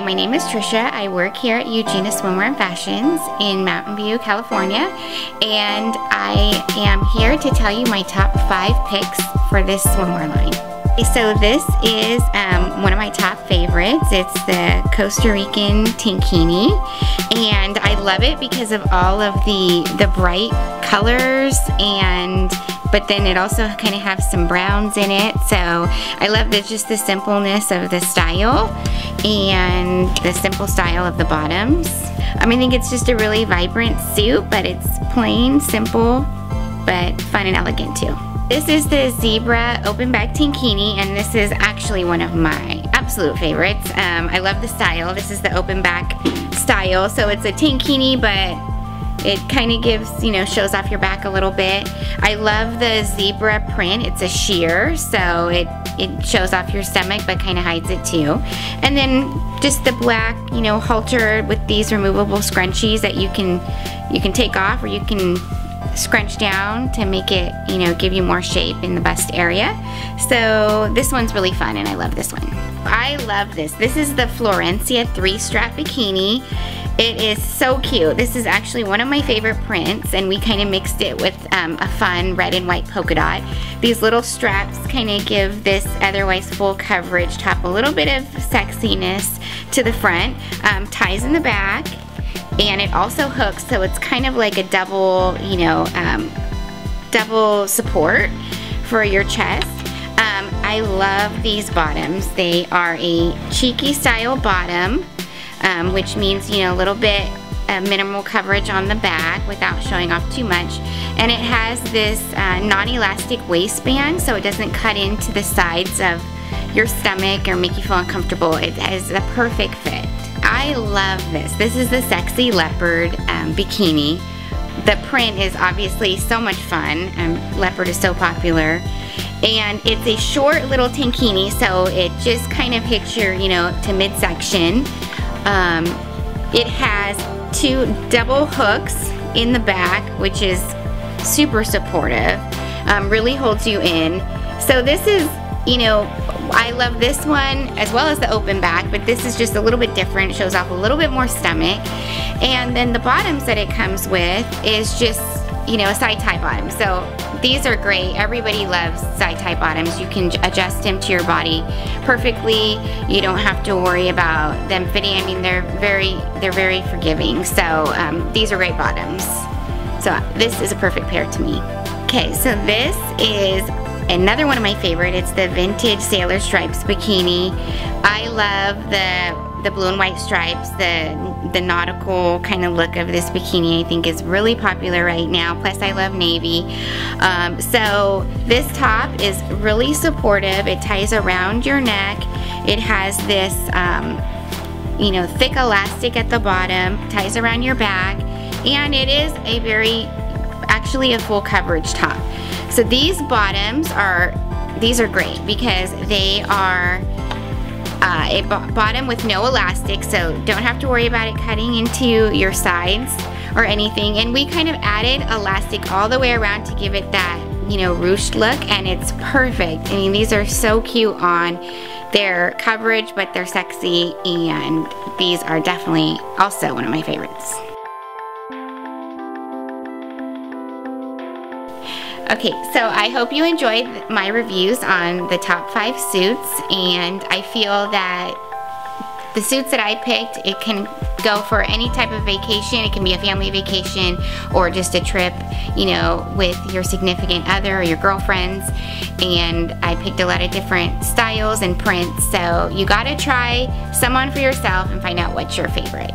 my name is Trisha. I work here at UjENA Swimwear and Fashions in Mountain View, California. And I am here to tell you my top five picks for this swimwear line. So this is um, one of my top favorites. It's the Costa Rican Tankini. And I love it because of all of the, the bright colors and but then it also kind of has some browns in it. So I love the, just the simpleness of the style and the simple style of the bottoms. I mean, I think it's just a really vibrant suit, but it's plain, simple, but fun and elegant too. This is the Zebra Open Back Tankini, and this is actually one of my absolute favorites. Um, I love the style. This is the open back style. So it's a tankini, but it kind of gives, you know, shows off your back a little bit. I love the zebra print. It's a sheer, so it, it shows off your stomach but kind of hides it too. And then just the black, you know, halter with these removable scrunchies that you can, you can take off or you can scrunch down to make it, you know, give you more shape in the bust area. So this one's really fun and I love this one. I love this. This is the Florencia three strap bikini. It is so cute. This is actually one of my favorite prints and we kind of mixed it with um, a fun red and white polka dot. These little straps kind of give this otherwise full coverage top a little bit of sexiness to the front. Um, ties in the back and it also hooks so it's kind of like a double, you know, um, double support for your chest. I love these bottoms. They are a cheeky style bottom um, which means, you know, a little bit uh, minimal coverage on the back without showing off too much. And it has this uh, non-elastic waistband so it doesn't cut into the sides of your stomach or make you feel uncomfortable. It is a perfect fit. I love this. This is the Sexy Leopard um, Bikini. The print is obviously so much fun. Um, leopard is so popular. And it's a short little tankini, so it just kind of hits your, you know, to midsection. Um, it has two double hooks in the back, which is super supportive. Um, really holds you in. So this is, you know, I love this one as well as the open back, but this is just a little bit different. It shows off a little bit more stomach. And then the bottoms that it comes with is just, you know, a side tie bottom. So these are great. Everybody loves side tie bottoms. You can adjust them to your body perfectly. You don't have to worry about them fitting. I mean, they're very, they're very forgiving. So um, these are great bottoms. So this is a perfect pair to me. Okay, so this is another one of my favorite. It's the Vintage Sailor Stripes Bikini. I love the the blue and white stripes, the, the nautical kind of look of this bikini I think is really popular right now. Plus I love navy. Um, so this top is really supportive. It ties around your neck. It has this, um, you know, thick elastic at the bottom, ties around your back, and it is a very, actually a full coverage top. So these bottoms are, these are great because they are uh, a bottom with no elastic, so don't have to worry about it cutting into your sides or anything. And we kind of added elastic all the way around to give it that, you know, ruched look, and it's perfect. I mean, these are so cute on their coverage, but they're sexy, and these are definitely also one of my favorites. Okay, so I hope you enjoyed my reviews on the top five suits and I feel that the suits that I picked, it can go for any type of vacation. It can be a family vacation or just a trip, you know, with your significant other or your girlfriends. And I picked a lot of different styles and prints. So you gotta try some on for yourself and find out what's your favorite.